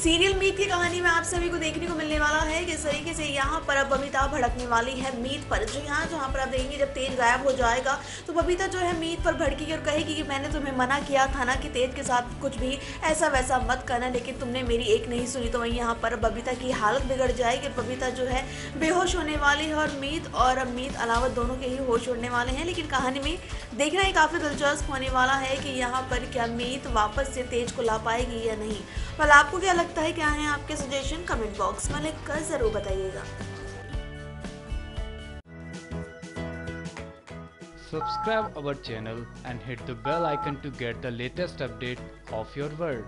Serial Meet की कहानी में आप सभी को देखने को मिलने वाला है किस तरीके से यहाँ पर अब बबीता भड़कने वाली है मीत पर। जो यहाँ जहाँ पर आप देखेंगे जब तेज गायब हो जाएगा तो बबीता जो है मीत पर भड़केगी और कहेगी कि मैंने तुम्हें मना किया था ना कि तेज के साथ कुछ भी ऐसा वैसा मत करना, लेकिन तुमने मेरी एक नहीं सुनी। तो वहीं यहाँ पर बबीता की हालत बिगड़ जाएगी। बबीता जो है बेहोश होने वाली है और मीत और मीत अलावत दोनों के ही होश उड़ने वाले हैं। लेकिन कहानी में देखना ही काफ़ी दिलचस्प होने वाला है कि यहाँ पर क्या मीत वापस से तेज को ला पाएगी या नहीं। वाल आपको क्या लगता है, क्या है आपके सजेशन कमेंट बॉक्स में लिख कर ज़रूर बताइएगा। Subscribe our channel and hit the bell icon to get the latest update of your world.